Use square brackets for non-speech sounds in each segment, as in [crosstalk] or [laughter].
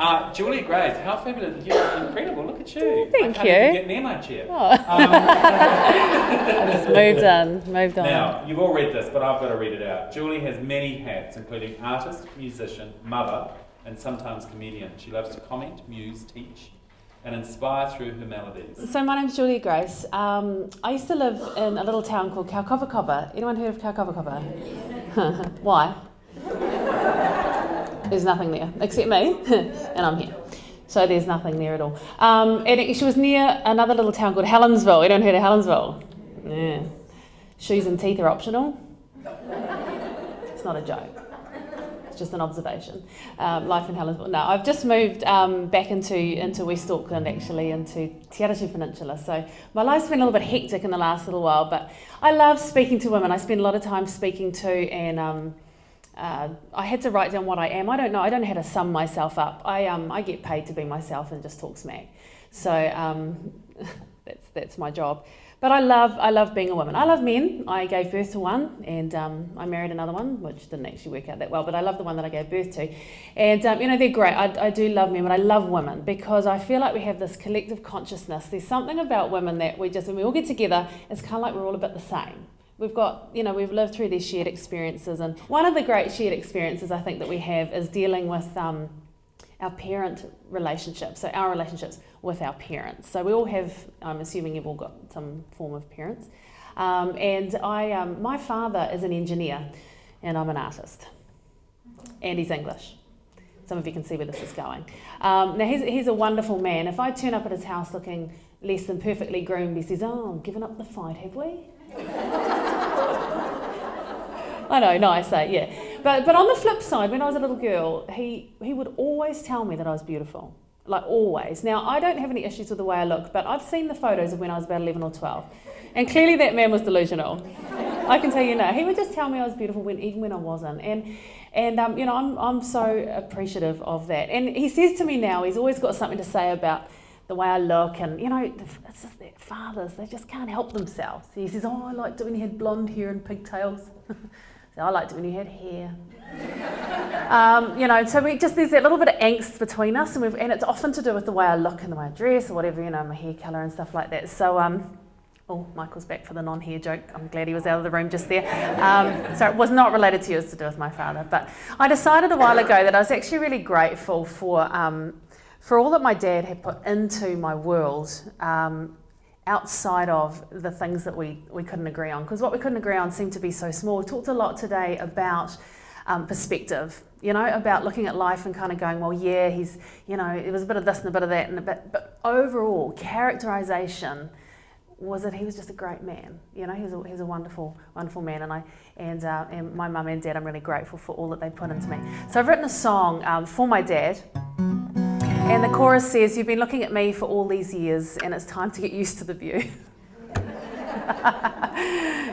Uh, Julia Grace, how fabulous! You're incredible. Look at you. Thank I can't you. Even get near my chair. Oh. Um, I [laughs] just moved on, moved on. now, you've all read this, but I've got to read it out. Julie has many hats, including artist, musician, mother, and sometimes comedian. She loves to comment, muse, teach, and inspire through her melodies. So my name's Julia Grace. Um, I used to live in a little town called Kaukapakapa. Anyone heard of Kaukapakapa? [laughs] Why? There's nothing there except me, [laughs] and I'm here. So there's nothing there at all. Um, and it, she was near another little town called Helensville. Anyone heard of Helensville? Yeah. Shoes and teeth are optional. It's not a joke. It's just an observation. Um, life in Helensville. No, I've just moved um, back into into West Auckland, actually, into Te Atatu Peninsula. So my life's been a little bit hectic in the last little while, but I love speaking to women. I spend a lot of time speaking to, and um, uh, I had to write down what I am. I don't know. I don't know how to sum myself up. I um, I get paid to be myself and just talk smack. So um, [laughs] that's that's my job. But I love I love being a woman. I love men. I gave birth to one, and um, I married another one, which didn't actually work out that well. But I love the one that I gave birth to, and um, you know they're great. I, I do love men, but I love women because I feel like we have this collective consciousness. There's something about women that we just when we all get together, it's kind of like we're all a bit the same. We've got, you know, we've lived through these shared experiences, and one of the great shared experiences I think that we have is dealing with um, our parent relationships, so our relationships with our parents. So we all have, I'm assuming you've all got some form of parents. Um, and I, um, my father is an engineer, and I'm an artist, and he's English. Some of you can see where this is going. Um, now he's, he's a wonderful man. If I turn up at his house looking less than perfectly groomed, he says, "Oh, given up the fight, have we?" I know, nice, eh? yeah. But but on the flip side, when I was a little girl, he he would always tell me that I was beautiful, like always. Now I don't have any issues with the way I look, but I've seen the photos of when I was about eleven or twelve, and clearly that man was delusional. I can tell you now. He would just tell me I was beautiful when even when I wasn't, and and um, you know I'm I'm so appreciative of that. And he says to me now, he's always got something to say about the way I look, and you know, it's just their fathers, they just can't help themselves. He says, Oh, I liked it when you had blonde hair and pigtails. so [laughs] I liked it when you had hair. [laughs] um, you know, so we just, there's that little bit of angst between us, and, and it's often to do with the way I look and the way I dress or whatever, you know, my hair colour and stuff like that. So, um, Oh, Michael's back for the non-hair joke. I'm glad he was out of the room just there. Um, so it was not related to you, it was to do with my father. But I decided a while ago that I was actually really grateful for um, for all that my dad had put into my world um, outside of the things that we, we couldn't agree on. Because what we couldn't agree on seemed to be so small. We talked a lot today about um, perspective, you know, about looking at life and kind of going, well, yeah, he's, you know, it was a bit of this and a bit of that, and a bit, but overall, characterization was that he was just a great man. You know, he's a, he's a wonderful, wonderful man, and I and, uh, and my mum and dad, I'm really grateful for all that they put into me. So I've written a song um, for my dad. And the chorus says, You've been looking at me for all these years, and it's time to get used to the view. [laughs]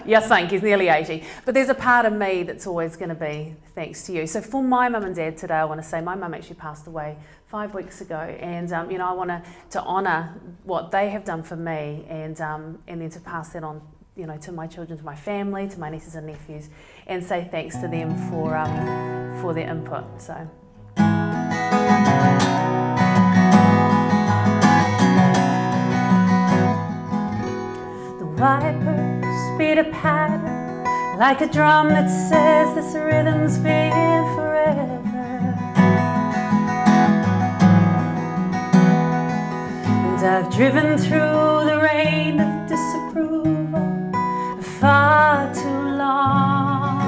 Yes, thank you he's nearly 80. But there's a part of me that's always going to be thanks to you. So for my mum and dad today, I want to say my mum actually passed away five weeks ago. And, um, you know, I want to, to honour what they have done for me and, um, and then to pass that on you know, to my children, to my family, to my nieces and nephews, and say thanks to them for, um, for their input. So. Vipers beat a pattern like a drum that says this rhythm's been forever. And I've driven through the rain of disapproval far too long.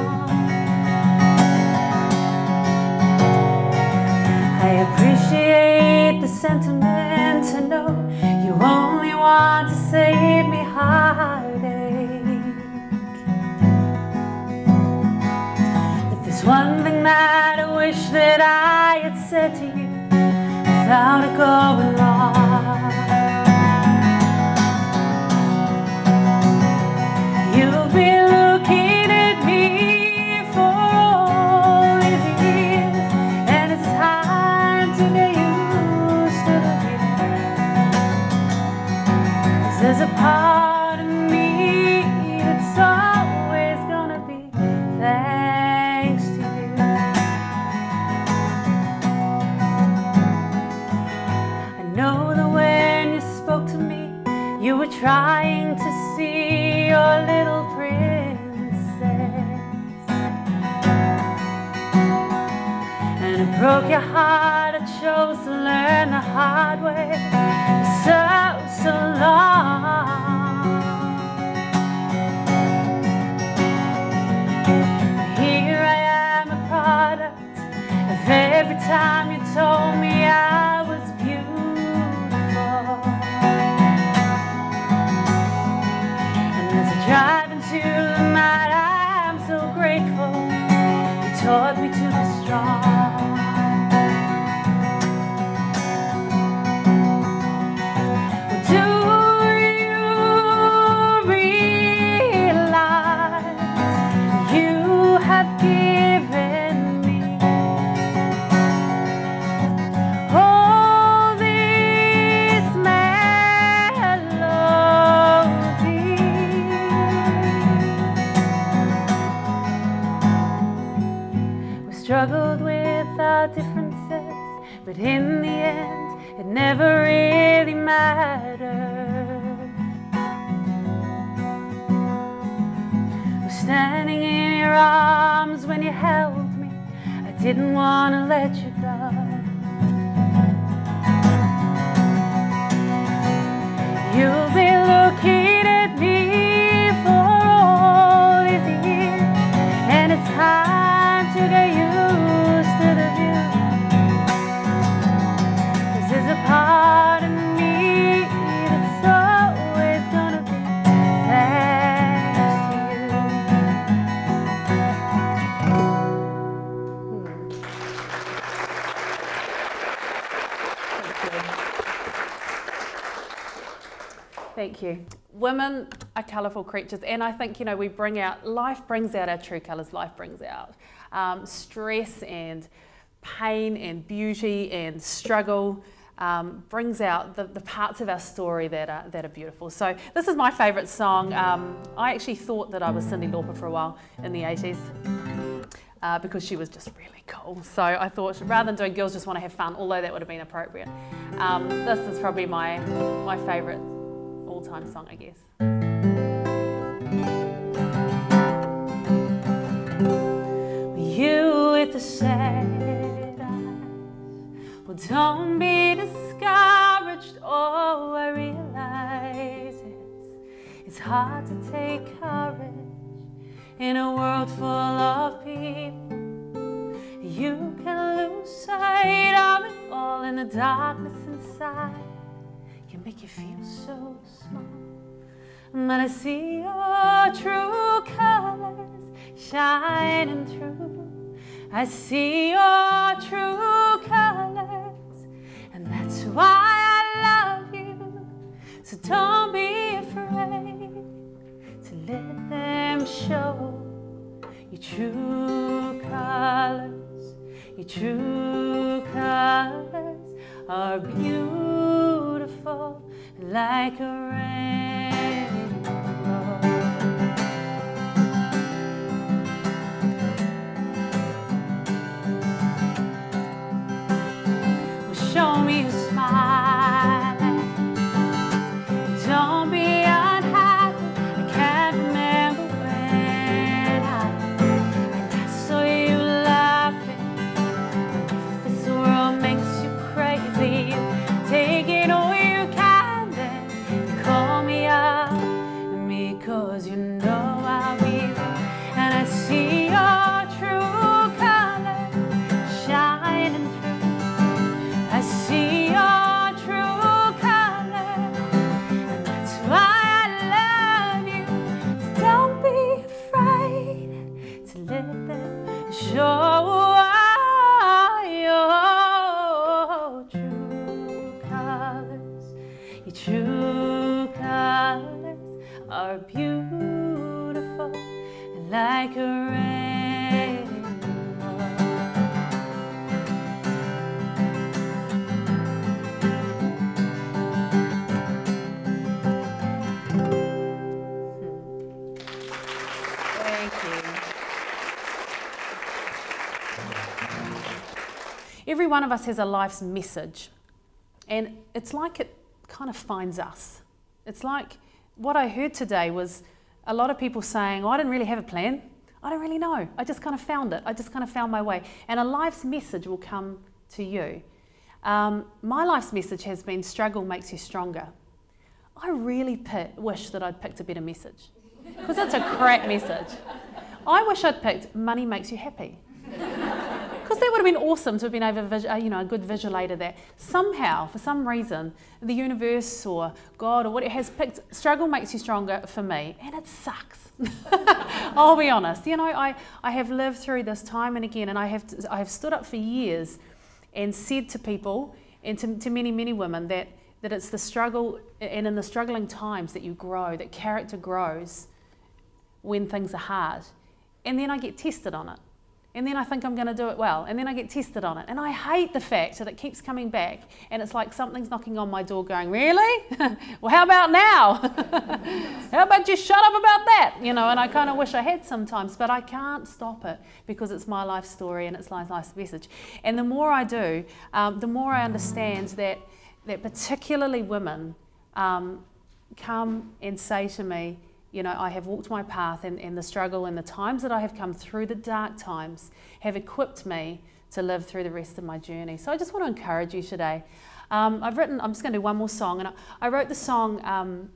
I appreciate the sentiment to know you only want to save me heartache. If there's one thing that I wish that I had said to you without it going wrong, standing in your arms when you held me. I didn't want to let you go. You'll Thank you. Women are colourful creatures, and I think you know we bring out life brings out our true colours. Life brings out um, stress and pain and beauty and struggle. Um, brings out the, the parts of our story that are that are beautiful. So this is my favourite song. Um, I actually thought that I was Cyndi Lauper for a while in the 80s uh, because she was just really cool. So I thought rather than doing Girls Just Want to Have Fun, although that would have been appropriate, um, this is probably my my favourite all-time song, I guess. You with the sad eyes, well, don't be discouraged. Oh, I realize it's it's hard to take courage in a world full of people. You can lose sight of it all in the darkness make you feel so small. But I see your true colors shining through. I see your true colors, and that's why I love you. So don't be afraid to let them show your true colors. Your true colors are beautiful like a rainbow. Every one of us has a life's message, and it's like it kind of finds us. It's like what I heard today was a lot of people saying, oh, I didn't really have a plan. I don't really know. I just kind of found it. I just kind of found my way. And a life's message will come to you. Um, my life's message has been struggle makes you stronger. I really pit, wish that I'd picked a better message because that's a crap message. I wish I'd picked money makes you happy. Would have been awesome to have been uh, you know, a good visualizer there. somehow, for some reason, the universe or God or what it has picked, struggle makes you stronger for me, and it sucks. [laughs] I'll be honest. You know, I, I have lived through this time and again, and I have, I have stood up for years and said to people and to, to many, many women that, that it's the struggle and in the struggling times that you grow, that character grows when things are hard. And then I get tested on it. And then I think I'm going to do it well. And then I get tested on it. And I hate the fact that it keeps coming back. And it's like something's knocking on my door going, Really? [laughs] well, how about now? [laughs] how about you shut up about that? You know, and I kind of wish I had sometimes, but I can't stop it because it's my life story and it's my life message. And the more I do, um, the more I understand that, that particularly women um, come and say to me, you know, I have walked my path and, and the struggle and the times that I have come through, the dark times, have equipped me to live through the rest of my journey. So I just want to encourage you today. Um, I've written, I'm just going to do one more song. And I, I wrote the song, um,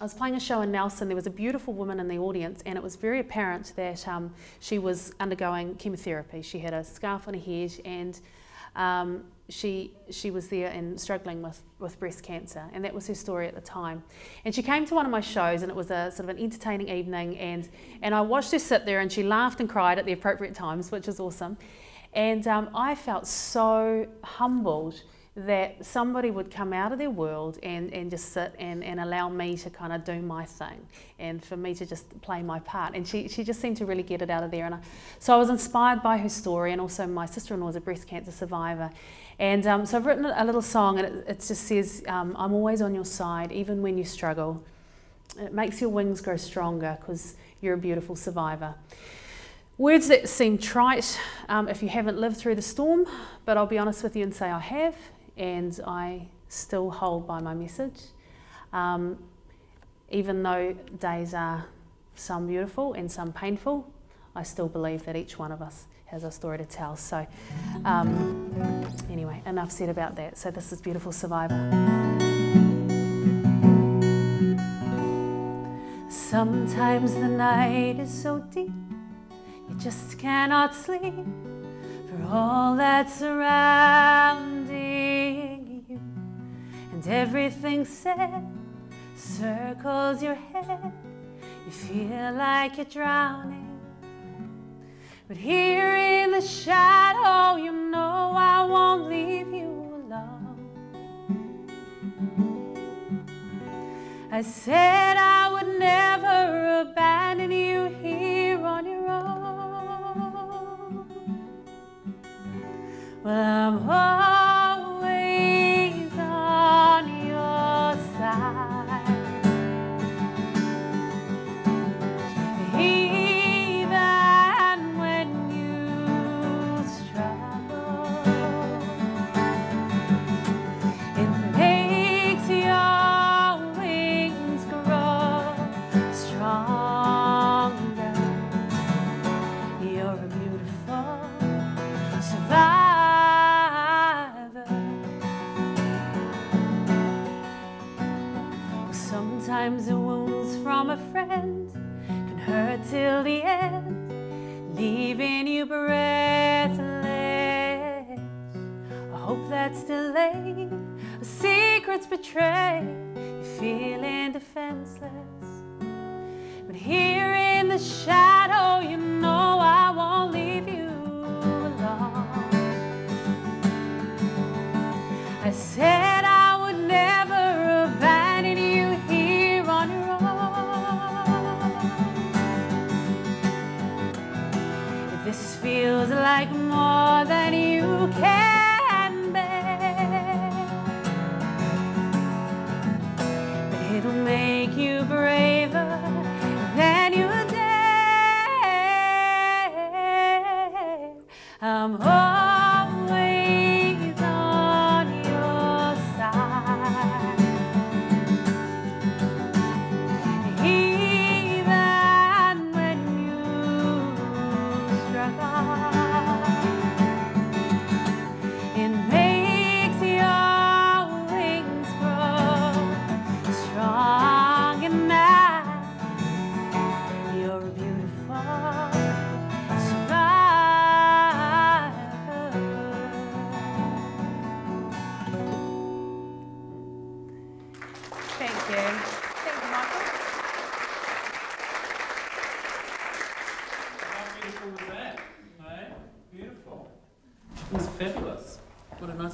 I was playing a show in Nelson. There was a beautiful woman in the audience, and it was very apparent that um, she was undergoing chemotherapy. She had a scarf on her head, and um, she, she was there and struggling with, with breast cancer, and that was her story at the time. And she came to one of my shows, and it was a sort of an entertaining evening, and, and I watched her sit there, and she laughed and cried at the appropriate times, which was awesome. And um, I felt so humbled that somebody would come out of their world and, and just sit and, and allow me to kind of do my thing and for me to just play my part. And she, she just seemed to really get it out of there. And I, so I was inspired by her story, and also my sister in law is a breast cancer survivor. And um, so I've written a little song, and it, it just says, um, I'm always on your side, even when you struggle. It makes your wings grow stronger because you're a beautiful survivor. Words that seem trite um, if you haven't lived through the storm, but I'll be honest with you and say I have and I still hold by my message. Um, even though days are some beautiful and some painful, I still believe that each one of us has a story to tell. So, um, anyway, enough said about that. So, this is Beautiful Survivor. Sometimes the night is so deep, you just cannot sleep for all that's surrounding you. And everything said circles your head. You feel like you're drowning. But here in the shadow, you know I won't leave you alone. I said I would never abandon you here on your own. Well, I'm always I'm always